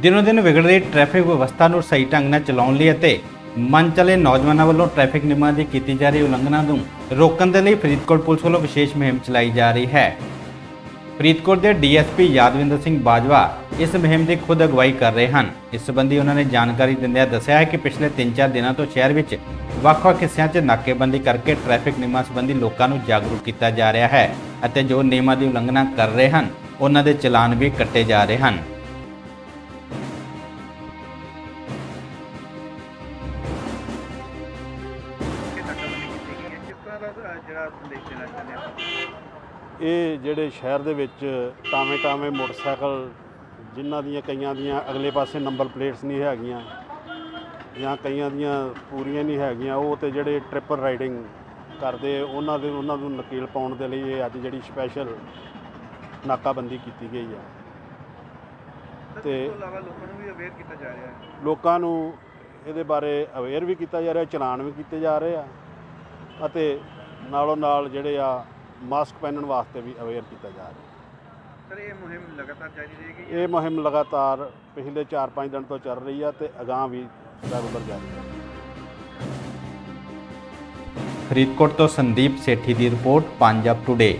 ਦਿਨੋ ਦਿਨ ਵਿਗੜ ਰਹੀ ਟ੍ਰੈਫਿਕ ਵਿਵਸਥਾ ਨੂੰ ਸਹੀ ਢੰਗ ਨਾਲ ਚਲਾਉਣ ਲਈ ਅਤੇ ਮਨ ਚਲੇ ਨੌਜਵਾਨਾਂ ਵੱਲੋਂ ਟ੍ਰੈਫਿਕ ਨਿਯਮਾਂ ਦੀ ਕੀਤੀ ਜਾ ਰਹੀ ਉਲੰਘਣਾ ਨੂੰ ਰੋਕਣ ਦੇ ਲਈ ਫਰੀਦਕੋਟ ਪੁਲਿਸ ਵੱਲੋਂ ਵਿਸ਼ੇਸ਼ ਮੁਹਿੰਮ ਚਲਾਈ ਜਾ ਰਹੀ ਹੈ। ਫਰੀਦਕੋਟ ਦੇ ਡੀਐਸਪੀ ਯਾਦਵਿੰਦਰ ਸਿੰਘ ਬਾਜਵਾ ਇਸ ਮੁਹਿੰਮ ਦੀ ਖੁਦ ਅਗਵਾਈ ਕਰ ਰਹੇ ਹਨ। ਇਸ ਸੰਬੰਧੀ ਉਹਨਾਂ ਨੇ ਜਾਣਕਾਰੀ ਦਿੰਦਿਆਂ ਦੱਸਿਆ ਹੈ ਕਿ ਪਿਛਲੇ 3-4 ਦਿਨਾਂ ਤੋਂ ਸ਼ਹਿਰ ਵਿੱਚ ਵੱਖ-ਵੱਖ ਹਿੱਸਿਆਂ 'ਚ ਨਾਕੇਬੰਦੀ ਕਰਕੇ ਟ੍ਰੈਫਿਕ ਨਿਯਮਾਂ ਸੰਬੰਧੀ ਲੋਕਾਂ ਨੂੰ ਜਾਗਰੂਕ ਕੀਤਾ ਜਾ ਰਿਹਾ ਹੈ ਅਤੇ ਜੋ ਨਿਯਮਾਂ ਦੀ ਉਲੰਘਣਾ ਕਰ ਰਹੇ ਹਨ, ਉਹਨਾਂ ਦੇ ਚਲਾਨ ਵੀ ਕੱਟੇ ਜਾ ਰਹੇ ਹਨ। ਜਿਹੜਾ ਸੰਦੇਸ਼ ਦੇਣਾ ਚਾਹੁੰਦੇ ਆ ਇਹ ਜਿਹੜੇ ਸ਼ਹਿਰ ਦੇ ਵਿੱਚ ਟਾਵੇਂ ਟਾਵੇਂ ਮੋਟਰਸਾਈਕਲ ਜਿਨ੍ਹਾਂ ਦੀਆਂ ਕਈਆਂ ਦੀਆਂ ਅਗਲੇ ਪਾਸੇ ਨੰਬਰ ਪਲੇਟਸ ਨਹੀਂ ਹੈਗੀਆਂ ਜਾਂ ਕਈਆਂ ਦੀਆਂ ਪੂਰੀਆਂ ਨਹੀਂ ਹੈਗੀਆਂ ਉਹ ਤੇ ਜਿਹੜੇ ਟ੍ਰਿਪਲ ਰਾਈਡਿੰਗ ਕਰਦੇ ਉਹਨਾਂ ਦੇ ਉਹਨਾਂ ਨੂੰ ਨਕੀਲ ਪਾਉਣ ਦੇ ਲਈ ਇਹ ਅੱਜ ਜਿਹੜੀ ਸਪੈਸ਼ਲ ਨਾਕਾਬੰਦੀ ਕੀਤੀ ਗਈ ਹੈ। ਤੇ- ਇਸ ਤੋਂ ਇਲਾਵਾ ਲੋਕਾਂ ਨੂੰ ਵੀ ਅਵੇਅਰ ਕੀਤਾ ਜਾ ਰਿਹਾ ਹੈ। ਲੋਕਾਂ ਨੂੰ ਇਹਦੇ ਬਾਰੇ ਅਵੇਅਰ ਵੀ ਕੀਤਾ ਜਾ ਰਿਹਾ ਚਲਾਨ ਵੀ ਕੀਤੇ ਜਾ ਰਹੇ ਆ ਅਤੇ ਨਾਲੋਂ ਨਾਲ ਜਿਹੜੇ ਆ ਮਾਸਕ ਪਹਿਨਣ ਵਾਸਤੇ ਵੀ ਅਵੇਅਰ ਕੀਤਾ ਜਾ ਰਿਹਾ। ਸਰ ਇਹ ਮੁਹਿੰਮ ਲਗਾਤਾਰ ਜਾਰੀ ਰਹੇਗੀ ਇਹ ਮੁਹਿੰਮ ਲਗਾਤਾਰ ਪਿਛਲੇ 4-5 ਦਿਨ ਤੋਂ ਚੱਲ ਰਹੀ ਆ ਤੇ ਅਗਾਂਹ ਵੀ ਰੈਗੂਲਰ ਜਾਰੀ ਹੈ। ਫਰੀਦਕੋਟ ਤੋਂ ਸੰਦੀਪ ਸੇਠੀ ਦੀ ਰਿਪੋਰਟ ਪੰਜਾਬ ਟੁਡੇ